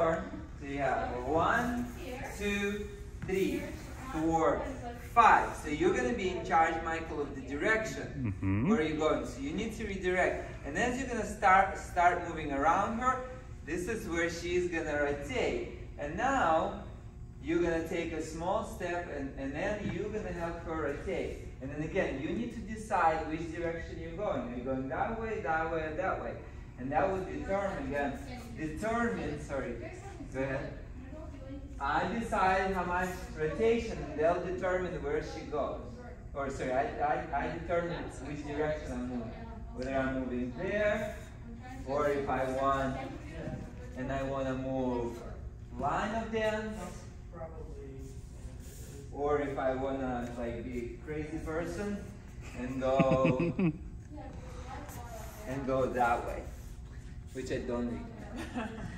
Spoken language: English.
turn. So you have one, two, three, four, five. So you're gonna be in charge, Michael, of the direction. Mhm. Where are you going? So you need to redirect. And as you're gonna start start moving around her, this is where she's gonna rotate. And now you're gonna take a small step and, and then you're gonna help her rotate. And then again, you need to decide which direction you're going. Are you going that way, that way, or that way? And that would determine again, determine, sorry, go ahead. I decide how much rotation, and they'll determine where she goes. Or sorry, I, I, I determine which direction I'm moving. Whether I'm moving there, or if I want, and I want to move line of dance, or if I want to like be a crazy person and go and go that way, which I don't recommend.